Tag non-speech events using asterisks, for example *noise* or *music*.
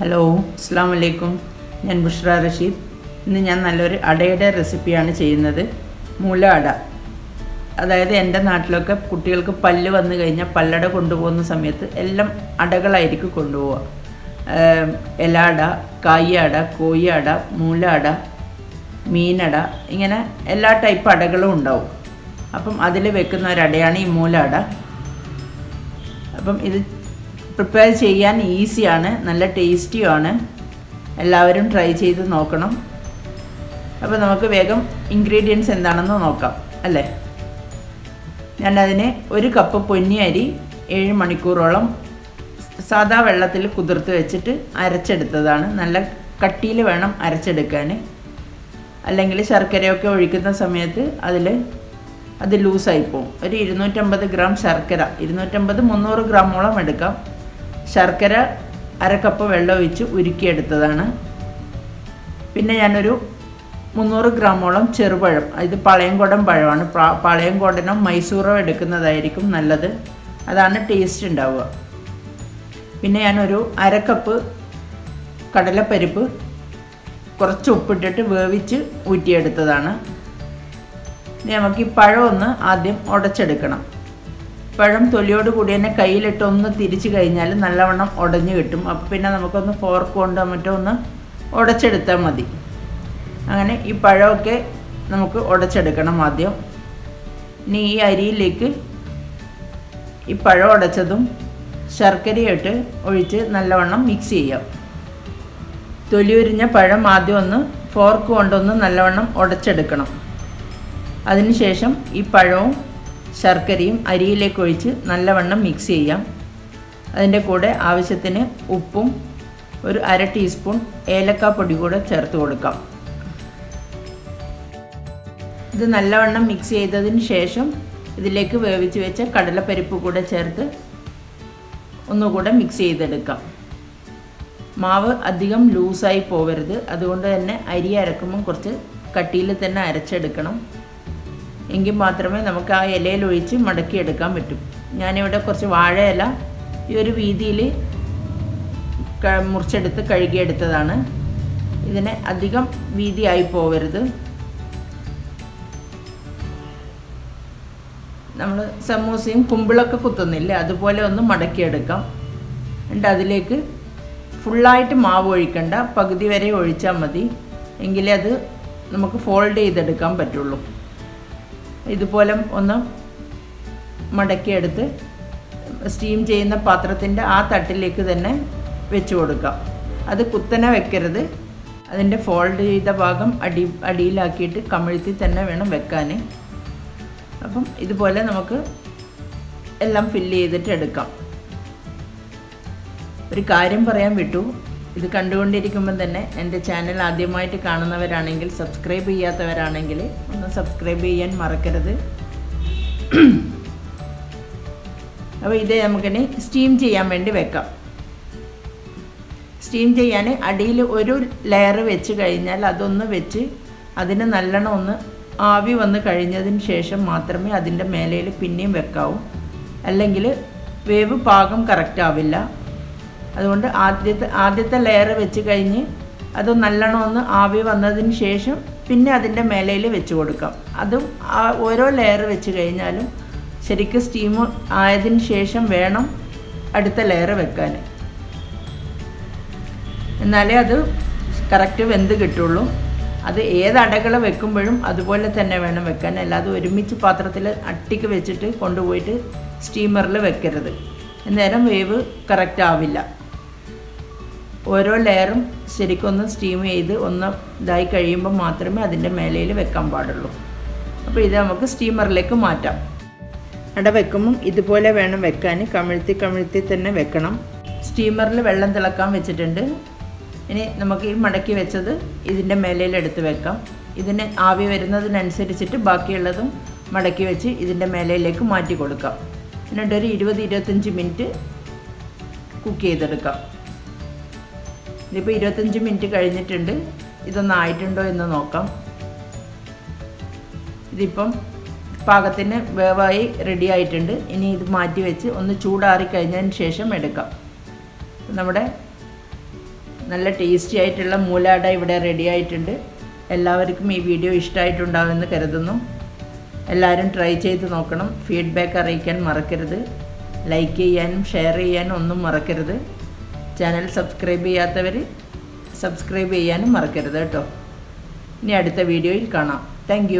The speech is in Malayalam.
ഹലോ അസ്സാം വലൈക്കും ഞാൻ ബുഷ്ര റഷീദ്. ഇന്ന് ഞാൻ നല്ലൊരു അടയുടെ റെസിപ്പിയാണ് ചെയ്യുന്നത്. മുല അട. അതായത് എന്റെ നാട്ടിലൊക്കെ കുട്ടികൾക്ക് പല്ല് വന്നു കഴിഞ്ഞാൽ പല്ലട കൊണ്ടുപോകുന്ന സമയത്ത് എല്ലാം അടകളായിരിക്കും കൊണ്ടുപോവുക. എലാട കായ്യട കോയ്യട മൂലട മീനട ഇങ്ങനെ എല്ലാ ടൈപ്പ് അടകളും ഉണ്ടാവും. അപ്പം അതിൽ വെക്കുന്ന ഒരു അടയാണ് ഈ മൂലട അപ്പം ഇത് പ്രിപ്പയർ ചെയ്യാൻ ഈസിയാണ് നല്ല ടേസ്റ്റിയുമാണ് എല്ലാവരും ട്രൈ ചെയ്ത് നോക്കണം. അപ്പോൾ നമുക്ക് വേഗം ഇൻഗ്രീഡിയൻസ് എന്താണെന്ന് നോക്കാം അല്ലേ? ഞാനതിന് ഒരു കപ്പ് പൊന്നിയരി ഏഴ് മണിക്കൂറോളം സാദാ വെള്ളത്തിൽ കുതിർത്ത് വെച്ചിട്ട് അരച്ചെടുത്തതാണ്. നല്ല കട്ടിയിൽ വേണം അരച്ചെടുക്കാൻ അല്ലെങ്കിൽ ശർക്കരയൊക്കെ ഒഴിക്കുന്ന സമയത്ത് അതിൽ അത് ലൂസായി പോകും ഒരു ഇരുന്നൂറ്റമ്പത് ഗ്രാം ശർക്കര ഇരുന്നൂറ്റമ്പത് മുന്നൂറ് ഗ്രാമോളം എടുക്കാം. ശർക്കര കപ്പ് വെള്ളം ഒഴിച്ച് ഉരുക്കിയെടുത്തതാണ്. പിന്നെ ഞാനൊരു മുന്നൂറ് ഗ്രാമോളം ചെറുപഴം ഇത് പളയംകോടൻ പഴമാണ്. പാ- പളയംകോടനോ മൈസൂറോ എടുക്കുന്നതായിരിക്കും നല്ലത്. അതാണ് ടേസ്റ്റ് ഉണ്ടാവുക. പിന്നെ ഞാനൊരു അര കപ്പ് കടലപ്പരിപ്പ് കുറച്ച് ഉപ്പിട്ടിട്ട് വേവിച്ച് ഊറ്റിയെടുത്തതാണ്. നമുക്ക് ഈ പഴം ഒന്ന് ആദ്യം ഉടച്ചെടുക്കണം. പഴം തൊലിയോട് കൂടി തന്നെ കയ്യിലിട്ട് ഒന്ന് തിരിച്ചു കഴിഞ്ഞാൽ നല്ലവണ്ണം ഉടഞ്ഞു കിട്ടും. അപ്പോൾ പിന്നെ നമുക്കൊന്ന് ഫോർക്ക് കൊണ്ടോ മറ്റോ ഒന്ന് ഉടച്ചെടുത്താൽ മതി. അങ്ങനെ ഈ പഴമൊക്കെ നമുക്ക് ഉടച്ചെടുക്കണം ആദ്യം. ഇനി ഈ അരിയിലേക്ക് ഈ പഴം ഉടച്ചതും ശർക്കരയിട്ട് ഒഴിച്ച് നല്ലവണ്ണം മിക്സ് ചെയ്യാം. തൊലിയുരിഞ്ഞ പഴം ആദ്യം ഒന്ന് ഫോർക്ക് കൊണ്ടൊന്ന് നല്ലവണ്ണം ഉടച്ചെടുക്കണം അതിനുശേഷം ഈ പഴവും ശർക്കരയും അരിയിലേക്ക് ഒഴിച്ച് നല്ലവണ്ണം മിക്സ് ചെയ്യാം. അതിന്റെ കൂടെ ആവശ്യത്തിന് ഉപ്പും ഒരു അര ടീസ്പൂൺ ഏലക്കാപ്പൊടി കൂടെ ചേർത്ത് കൊടുക്കാം. ഇത് നല്ലവണ്ണം മിക്സ് ചെയ്തതിന് ശേഷം ഇതിലേക്ക് വേവിച്ച് വെച്ച കടലപ്പരിപ്പ് കൂടെ ചേർത്ത് ഒന്നുകൂടെ മിക്സ് ചെയ്തെടുക്കാം. മാവ് അധികം ലൂസായി പോവരുത്. അതുകൊണ്ട് തന്നെ അരി അരക്കുമ്പം കുറച്ച് കട്ടിയിൽ തന്നെ അരച്ചെടുക്കണം. എങ്കിൽ മാത്രമേ നമുക്ക് ആ ഇലയിൽ ഒഴിച്ച് മടക്കിയെടുക്കാൻ പറ്റും. ഞാനിവിടെ കുറച്ച് വാഴയില ഈ ഒരു വീതിയിൽ മുറിച്ചെടുത്ത് കഴുകിയെടുത്തതാണ്. ഇതിനെ അധികം വീതിയായി പോവരുത്. നമ്മൾ സമൂസയും കുമ്പിളൊക്കെ കുത്തുന്നില്ലേ അതുപോലെ ഒന്ന് മടക്കിയെടുക്കാം. എന്നിട്ട് അതിലേക്ക് ഫുള്ളായിട്ട് മാവ് ഒഴിക്കണ്ട പകുതി വരെ ഒഴിച്ചാൽ മതി. എങ്കിലേ അത് നമുക്ക് ഫോൾഡ് ചെയ്തെടുക്കാൻ പറ്റുള്ളൂ. ഇതുപോലെ ഒന്ന് മടക്കിയെടുത്ത് സ്റ്റീം ചെയ്യുന്ന പാത്രത്തിന്റെ ആ തട്ടിലേക്ക് തന്നെ വെച്ച് കൊടുക്കാം. അത് കുത്തനെ വെക്കരുത്. അതിന്റെ ഫോൾഡ് ചെയ്ത ഭാഗം അടി അടിയിലാക്കിയിട്ട് കമിഴ്ത്തി തന്നെ വേണം വെക്കാൻ അപ്പം ഇതുപോലെ നമുക്ക് എല്ലാം ഫില്ല് ചെയ്തിട്ട് എടുക്കാം. ഒരു കാര്യം പറയാൻ വിട്ടു. ഇത് കണ്ടുകൊണ്ടിരിക്കുമ്പം തന്നെ എന്റെ ചാനൽ ആദ്യമായിട്ട് കാണുന്നവരാണെങ്കിൽ സബ്സ്ക്രൈബ് ചെയ്യാത്തവരാണെങ്കിൽ ഒന്ന് സബ്സ്ക്രൈബ് ചെയ്യാൻ മറക്കരുത്. *clears throat* അപ്പോൾ ഇത് നമുക്കിനി സ്റ്റീം ചെയ്യാൻ വേണ്ടി വെക്കാം. സ്റ്റീം ചെയ്യാൻ അടിയിൽ ഒരു ലെയർ വെച്ച് കഴിഞ്ഞാൽ അതൊന്ന് വെച്ച് അതിന് നല്ലോണം ഒന്ന് ആവി വന്ന് കഴിഞ്ഞതിന് ശേഷം മാത്രമേ അതിന്റെ മേലയിൽ പിന്നെയും വെക്കാവൂ. അല്ലെങ്കിൽ വേവ് പാകം കറക്റ്റ് ആവില്ല. അതുകൊണ്ട് ആദ്യത്തെ ആദ്യത്തെ ലെയർ വെച്ച് കഴിഞ്ഞ് അത് നല്ലോണം ഒന്ന് ആവി വന്നതിന് ശേഷം പിന്നെ അതിന്റെ മേലയിൽ വെച്ച് കൊടുക്കാം. അതും ഓരോ ലെയർ വെച്ച് കഴിഞ്ഞാലും ശരിക്കും സ്റ്റീം ആയതിന് ശേഷം വേണം അടുത്ത ലെയർ വെക്കാൻ. എന്നാലേ അത് കറക്റ്റ് വെന്ത് കിട്ടുള്ളൂ. അത് ഏത് അടകൾ വെക്കുമ്പോഴും അതുപോലെ തന്നെ വേണം വെക്കാൻ. അല്ലാതെ ഒരുമിച്ച് പാത്രത്തിൽ അട്ടിക്ക് വെച്ചിട്ട് കൊണ്ടുപോയിട്ട് സ്റ്റീമറിൽ വെക്കരുത്. അന്നേരം വേവ് കറക്റ്റ് ആവില്ല. ഓരോ ലെയറും ശരിക്കൊന്ന് സ്റ്റീം ചെയ്ത് ഒന്ന് ഇതായി കഴിയുമ്പോൾ മാത്രമേ അതിന്റെ മേലയിൽ വെക്കാൻ പാടുള്ളൂ. അപ്പോൾ ഇത് നമുക്ക് സ്റ്റീമറിലേക്ക് മാറ്റാം. അട വെക്കുമ്പം ഇതുപോലെ വേണം വെക്കാൻ. കമിഴ്ത്തി കമിഴ്ത്തി തന്നെ വെക്കണം. സ്റ്റീമറിൽ വെള്ളം തിളക്കാൻ വെച്ചിട്ടുണ്ട്. ഇനി നമുക്ക് ഈ മടക്കി വെച്ചത് ഇതിന്റെ മേലയിൽ എടുത്ത് വെക്കാം. ഇതിന് ആവി വരുന്നതിനനുസരിച്ചിട്ട് ബാക്കിയുള്ളതും മടക്കി വെച്ച് ഇതിന്റെ മേലയിലേക്ക് മാറ്റി കൊടുക്കാം. എന്നിട്ടൊരു ഇരുപത് ഇരുപത്തഞ്ച് മിനിറ്റ് കുക്ക് ചെയ്തെടുക്കാം. ഇതിപ്പോൾ ഇരുപത്തഞ്ച് മിനിറ്റ് കഴിഞ്ഞിട്ടുണ്ട്. ഇതൊന്നായിട്ടുണ്ടോ എന്ന് നോക്കാം. ഇതിപ്പം പാകത്തിന് വേവായി റെഡി ആയിട്ടുണ്ട്. ഇനി ഇത് മാറ്റി വെച്ച് ഒന്ന് ചൂടാറി കഴിഞ്ഞതിന് ശേഷം എടുക്കാം. നമ്മുടെ നല്ല ടേസ്റ്റി ആയിട്ടുള്ള മൂലാട ഇവിടെ റെഡി ആയിട്ടുണ്ട്. എല്ലാവർക്കും ഈ വീഡിയോ ഇഷ്ടമായിട്ടുണ്ടാവുമെന്ന് കരുതുന്നു. എല്ലാവരും ട്രൈ ചെയ്ത് നോക്കണം. ഫീഡ്ബാക്ക് അറിയിക്കാൻ മറക്കരുത്. ലൈക്ക് ചെയ്യാനും ഷെയർ ചെയ്യാനും ഒന്നും മറക്കരുത്. ചാനൽ സബ്സ്ക്രൈബ് ചെയ്യാത്തവർ സബ്സ്ക്രൈബ് ചെയ്യാനും മറക്കരുത് കേട്ടോ. ഇനി അടുത്ത വീഡിയോയിൽ കാണാം. താങ്ക്